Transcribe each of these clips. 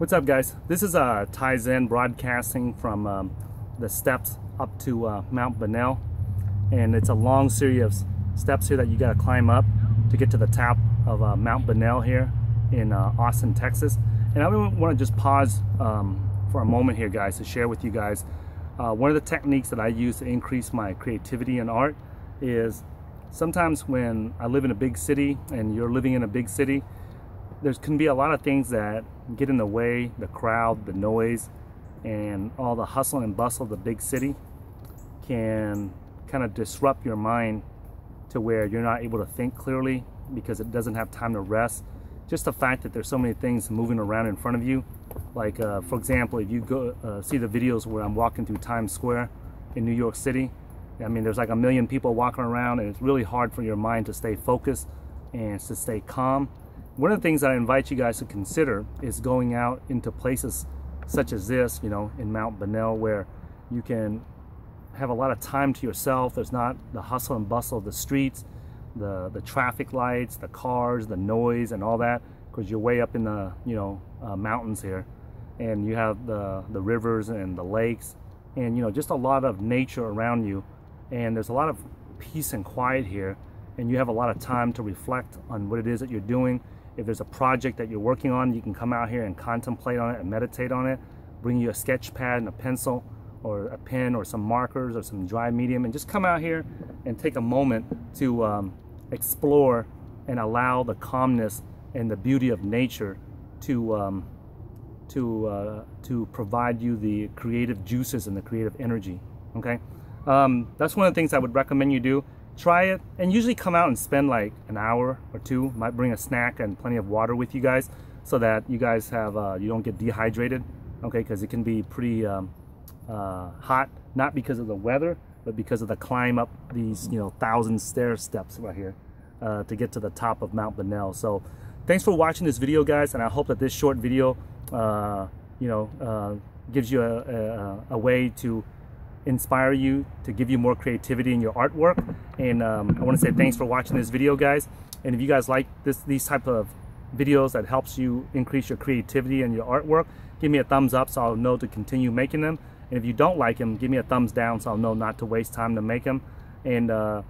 What's up guys? This is uh, Ty Zen broadcasting from um, the steps up to uh, Mount Bunnell and it's a long series of steps here that you got to climb up to get to the top of uh, Mount Bunnell here in uh, Austin, Texas. And I want to just pause um, for a moment here guys to share with you guys uh, one of the techniques that I use to increase my creativity and art is sometimes when I live in a big city and you're living in a big city there can be a lot of things that get in the way, the crowd, the noise, and all the hustle and bustle of the big city can kind of disrupt your mind to where you're not able to think clearly because it doesn't have time to rest. Just the fact that there's so many things moving around in front of you. Like, uh, for example, if you go uh, see the videos where I'm walking through Times Square in New York City, I mean, there's like a million people walking around and it's really hard for your mind to stay focused and to stay calm one of the things I invite you guys to consider is going out into places such as this, you know, in Mount Bunnell, where you can have a lot of time to yourself. There's not the hustle and bustle of the streets, the, the traffic lights, the cars, the noise and all that, because you're way up in the, you know, uh, mountains here. And you have the, the rivers and the lakes and, you know, just a lot of nature around you. And there's a lot of peace and quiet here. And you have a lot of time to reflect on what it is that you're doing if there's a project that you're working on, you can come out here and contemplate on it and meditate on it. Bring you a sketch pad and a pencil or a pen or some markers or some dry medium and just come out here and take a moment to um, explore and allow the calmness and the beauty of nature to um, to uh, to provide you the creative juices and the creative energy okay um, that's one of the things I would recommend you do try it and usually come out and spend like an hour or two. Might bring a snack and plenty of water with you guys so that you guys have uh, you don't get dehydrated okay? Because it can be pretty um, uh, hot not because of the weather but because of the climb up these you know thousand stair steps right here uh, to get to the top of Mount Bunnell so thanks for watching this video guys and I hope that this short video uh, you know uh, gives you a, a, a way to inspire you to give you more creativity in your artwork. And um, I want to say thanks for watching this video guys. And if you guys like this these type of videos that helps you increase your creativity and your artwork give me a thumbs up so I'll know to continue making them. And if you don't like them give me a thumbs down so I'll know not to waste time to make them. And uh,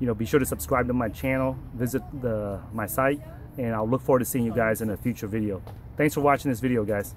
you know be sure to subscribe to my channel visit the my site and I'll look forward to seeing you guys in a future video. Thanks for watching this video guys